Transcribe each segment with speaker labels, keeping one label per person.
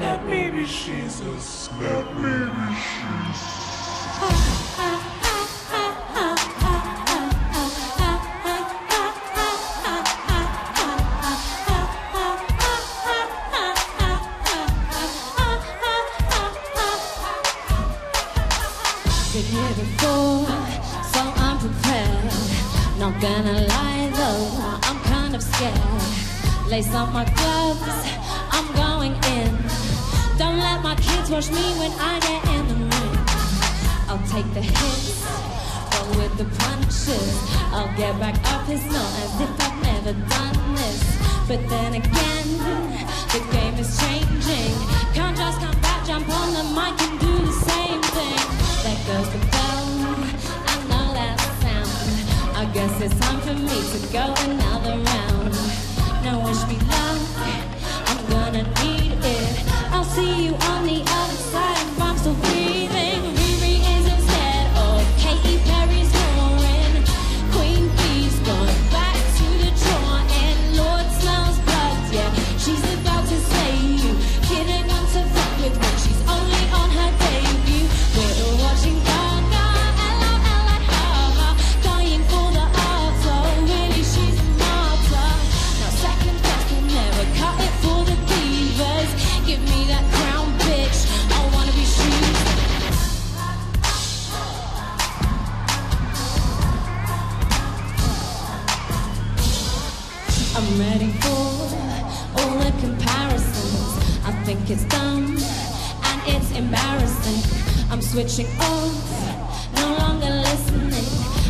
Speaker 1: that maybe she's a that maybe she's.
Speaker 2: Been here before, so I'm prepared. Not gonna lie though, I'm kind of scared. Lace up my gloves, I'm going in. Don't let my kids watch me when I get in the ring. I'll take the hits, roll with the punches. I'll get back up, it's not as if I've never done this. But then again, the game is changing. Can't just come back, jump on the mic and do the same thing. There goes the bell, I know that sound. I guess it's time for me to go another round. I'm ready for all the comparisons. I think it's dumb and it's embarrassing. I'm switching off, no longer listening.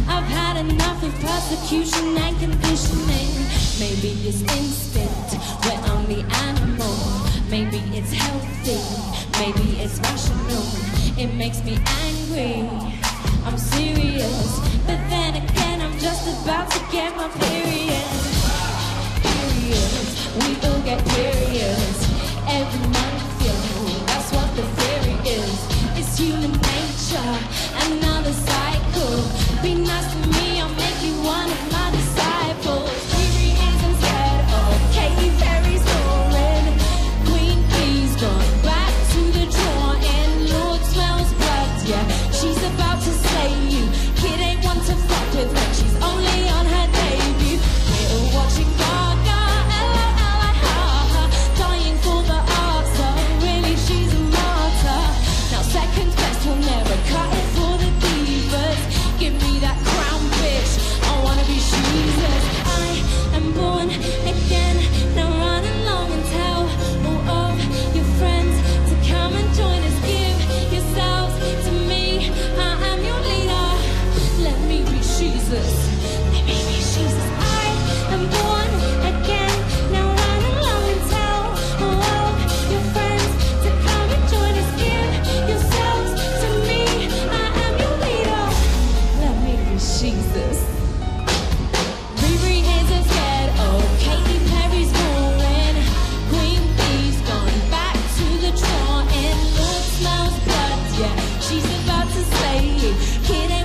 Speaker 2: I've had enough of persecution and conditioning. Maybe it's instinct, we're only animal. Maybe it's healthy, maybe it's rational. It makes me angry. I'm serious, but then again, I'm just about to get my period I'm not she's about to say it.